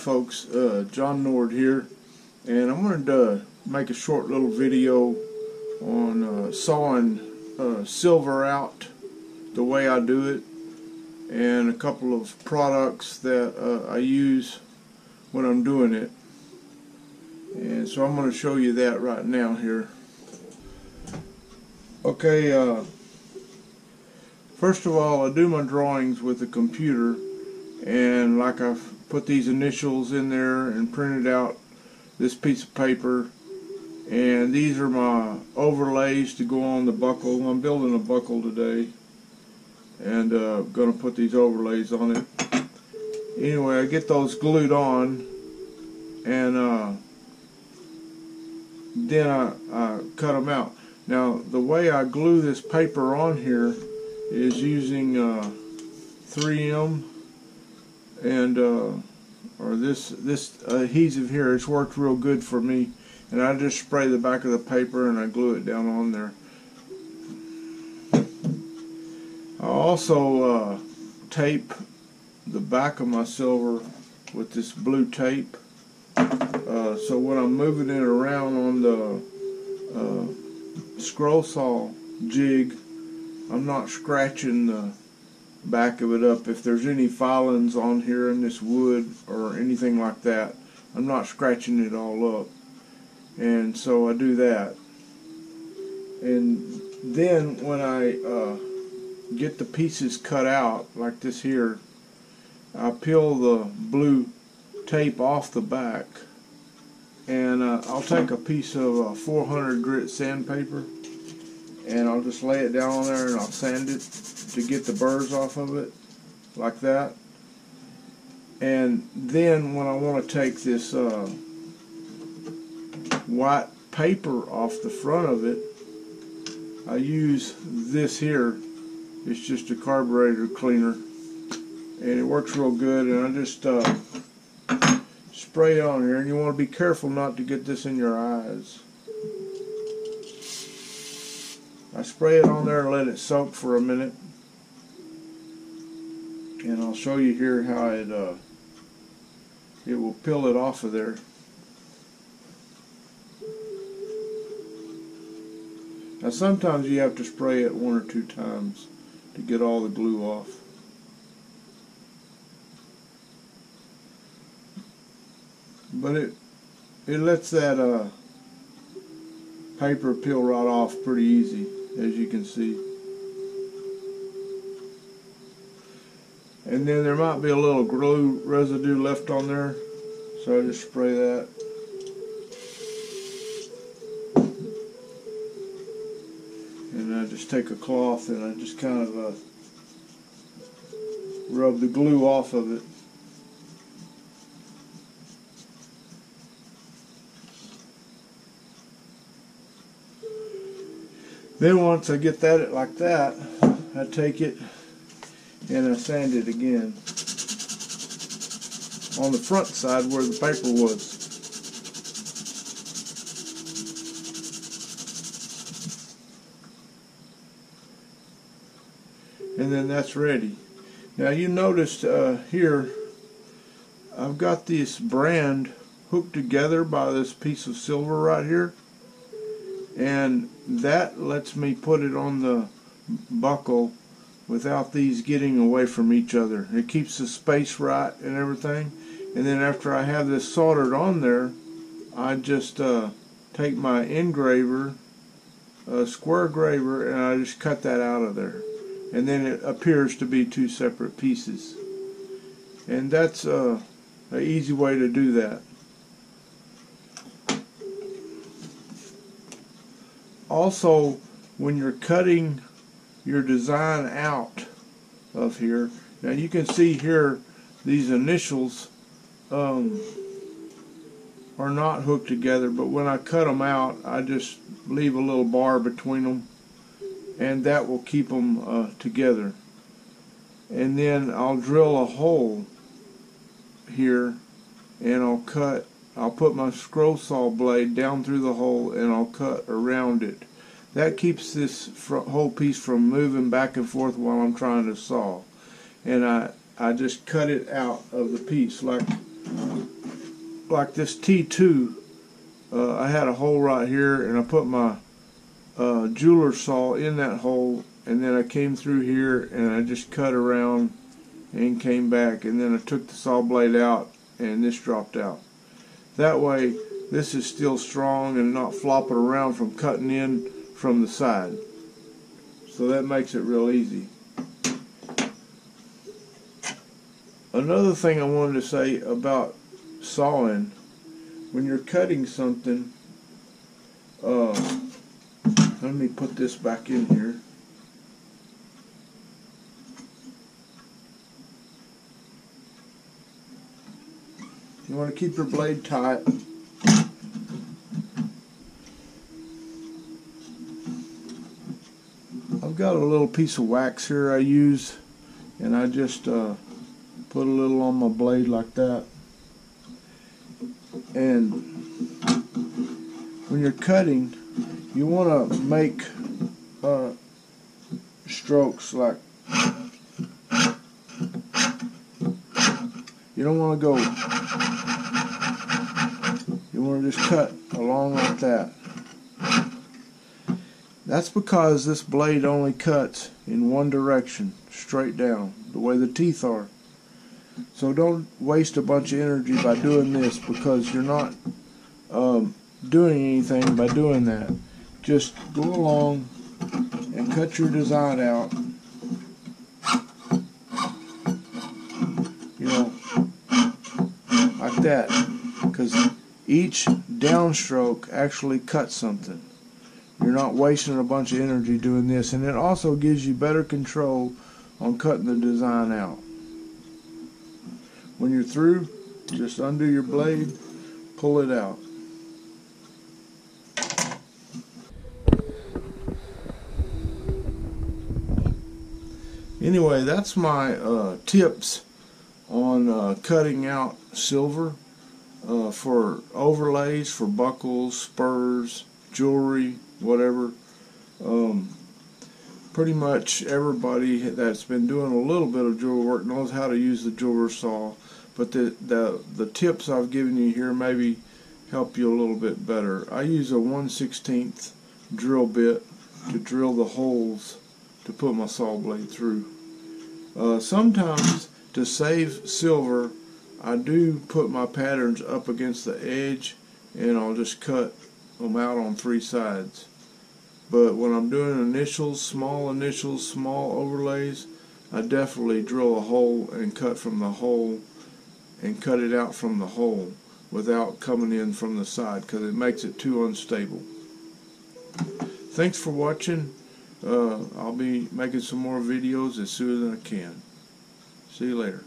folks, uh, John Nord here, and I wanted to make a short little video on uh, sawing uh, silver out the way I do it, and a couple of products that uh, I use when I'm doing it. And so I'm going to show you that right now here. Okay, uh, first of all, I do my drawings with a computer, and like I've put these initials in there and printed out this piece of paper. And these are my overlays to go on the buckle. I'm building a buckle today. And uh, gonna put these overlays on it. Anyway I get those glued on. And uh, then I, I cut them out. Now the way I glue this paper on here is using uh, 3M and uh, or this this adhesive here has worked real good for me. And I just spray the back of the paper and I glue it down on there. I also uh, tape the back of my silver with this blue tape. Uh, so when I'm moving it around on the uh, scroll saw jig I'm not scratching the back of it up. If there's any filings on here in this wood or anything like that, I'm not scratching it all up. And so I do that. And then when I uh, get the pieces cut out, like this here, I peel the blue tape off the back and uh, I'll take a piece of uh, 400 grit sandpaper and I'll just lay it down there and I'll sand it to get the burrs off of it like that. And then when I want to take this uh, white paper off the front of it I use this here. It's just a carburetor cleaner and it works real good and I just uh, spray it on here. And you want to be careful not to get this in your eyes I spray it on there and let it soak for a minute. And I'll show you here how it uh, it will peel it off of there. Now sometimes you have to spray it one or two times to get all the glue off. But it it lets that uh, paper peel right off pretty easy as you can see. And then there might be a little glue residue left on there, so I just spray that. And I just take a cloth and I just kind of uh, rub the glue off of it. Then once I get that like that, I take it and I sand it again on the front side where the paper was. And then that's ready. Now you noticed uh, here I've got this brand hooked together by this piece of silver right here and that lets me put it on the buckle without these getting away from each other. It keeps the space right and everything. And then after I have this soldered on there, I just uh, take my engraver, a square graver, and I just cut that out of there. And then it appears to be two separate pieces. And that's uh, an easy way to do that. Also when you're cutting your design out of here now you can see here these initials um, are not hooked together but when I cut them out I just leave a little bar between them and that will keep them uh, together. And then I'll drill a hole here and I'll cut I'll put my scroll saw blade down through the hole and I'll cut around it. That keeps this whole piece from moving back and forth while I'm trying to saw. And I, I just cut it out of the piece like like this T2, uh, I had a hole right here and I put my uh, jeweler saw in that hole and then I came through here and I just cut around and came back and then I took the saw blade out and this dropped out. That way this is still strong and not flopping around from cutting in from the side. So that makes it real easy. Another thing I wanted to say about sawing, when you're cutting something, uh, let me put this back in here. You want to keep your blade tight. I've got a little piece of wax here I use and I just uh, put a little on my blade like that and when you're cutting you want to make uh, strokes like you don't want to go you want to just cut along like that that's because this blade only cuts in one direction, straight down, the way the teeth are. So don't waste a bunch of energy by doing this because you're not um, doing anything by doing that. Just go along and cut your design out. You know, like that. Because each downstroke actually cuts something. You're not wasting a bunch of energy doing this. And it also gives you better control on cutting the design out. When you're through, just undo your blade, pull it out. Anyway, that's my uh, tips on uh, cutting out silver uh, for overlays, for buckles, spurs, jewelry, whatever. Um, pretty much everybody that's been doing a little bit of jewelry work knows how to use the jeweler saw. But the, the, the tips I've given you here maybe help you a little bit better. I use a 1 16th drill bit to drill the holes to put my saw blade through. Uh, sometimes to save silver I do put my patterns up against the edge and I'll just cut them out on three sides. But when I'm doing initials, small initials, small overlays, I definitely drill a hole and cut from the hole and cut it out from the hole without coming in from the side because it makes it too unstable. Thanks for watching. Uh, I'll be making some more videos as soon as I can. See you later.